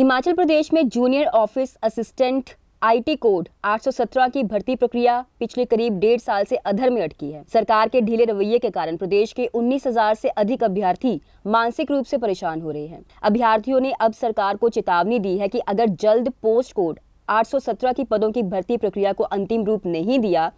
हिमाचल प्रदेश में junior office assistant IT code 817 की भर्ती प्रक्रिया पिछले करीब डेढ़ साल से अधर में अटकी है। सरकार के ढीले रवैये के कारण प्रदेश के 19,000 से अधिक अभ्यर्थी मानसिक रूप से परेशान हो रहे हैं। अभ्यर्थियों ने अब सरकार को चेतावनी दी है कि अगर जल्द पोस्ट कोड 817 की पदों की भर्ती प्रक्रिया को अंतिम रूप नहीं दिया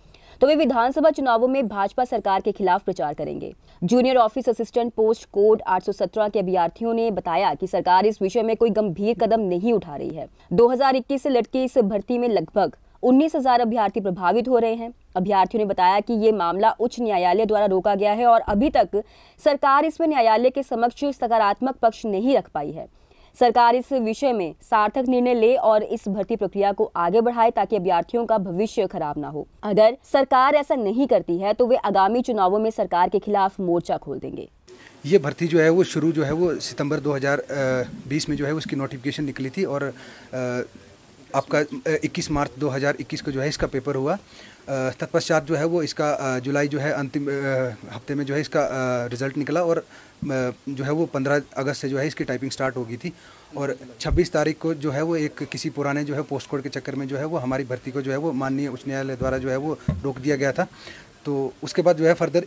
तो वे विधानसभा चुनावों में भाजपा सरकार के खिलाफ प्रचार करेंगे। Junior office assistant post code 817 के अभ्यर्थियों ने बताया कि सरकार इस विषय में कोई गंभीर कदम नहीं उठा रही है। 2021 से लटकी इस भर्ती में लगभग उन्नीस हज़ार अभ्यर्थी प्रभावित हो रहे हैं। अभ्यर्थियों ने बताया कि ये मामला उच्च न्यायालय द्वारा रोका गया है और अभी तक सरकार इसमें न्यायालय के समक्ष सकारात्मक पक्ष नहीं रख पाई है। सरकार इस विषय में सार्थक निर्णय ले और इस भर्ती प्रक्रिया को आगे बढ़ाए ताकि अभ्यर्थियों का भविष्य खराब ना हो। अगर सरकार ऐसा नहीं करती है तो वे आगामी चुनावों में सरकार के खिलाफ मोर्चा खोल देंगे। ये भर्ती जो है, वो शुरू जो है, वो सितंबर 2020 में जो है, उसकी नोटिफिकेशन निकली थी और आपका 21 मार्च 2021 को जो है इसका पेपर हुआ तत्पश्चात जो है वो इसका जुलाई जो है अंतिम हफ़्ते में जो है इसका रिज़ल्ट निकला और जो है वो 15 अगस्त से जो है इसकी टाइपिंग स्टार्ट हो गई थी और 26 तारीख को जो है वो एक किसी पुराने जो है पोस्ट कोड के चक्कर में जो है वो हमारी भर्ती को जो है वो माननीय उच्च न्यायालय द्वारा जो है वो रोक दिया गया था तो उसके बाद जो है फर्दर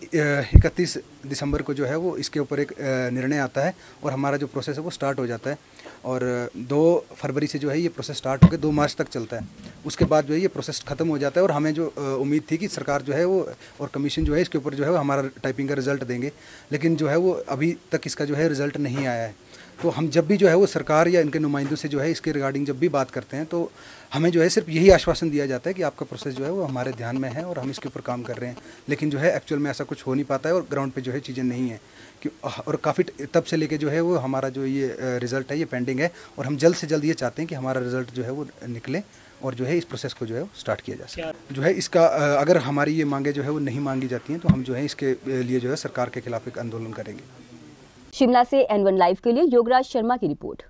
इकतीस दिसंबर को जो है वो इसके ऊपर एक निर्णय आता है और हमारा जो प्रोसेस है वो स्टार्ट हो जाता है और दो फरवरी से जो है ये प्रोसेस स्टार्ट होकर दो मार्च तक चलता है। उसके बाद जो है ये प्रोसेस ख़त्म हो जाता है और हमें जो उम्मीद थी कि सरकार जो है वो और कमीशन जो है इसके ऊपर जो है वो हमारा टाइपिंग का रिज़ल्ट देंगे लेकिन जो है वो अभी तक इसका जो है रिज़ल्ट नहीं आया है तो हम जब भी जो है वो सरकार या इनके नुमाइंदों से जो है इसके रिगार्डिंग जब भी बात करते हैं तो हमें जो है सिर्फ़ यही आश्वासन दिया जाता है कि आपका प्रोसेस जो है वो हमारे ध्यान में है और हम इसके ऊपर काम कर रहे हैं लेकिन जो है एक्चुअल में ऐसा कुछ हो नहीं पाता है और ग्राउंड पे जो है चीज़ें नहीं है कि और काफ़ी तब से लेके जो है वो हमारा जो ये रिज़ल्ट है ये पेंडिंग है और हम जल्द से जल्द ये चाहते हैं कि हमारा रिज़ल्ट जो है वो निकले और जो है इस प्रोसेस को जो है स्टार्ट किया जा सके। जो है इसका अगर हमारी ये मांगे जो है वो नहीं मांगी जाती हैं तो हम जो है इसके लिए जो है सरकार के खिलाफ एक आंदोलन करेंगे। शिमला से एन वन लाइव के लिए योगराज शर्मा की रिपोर्ट।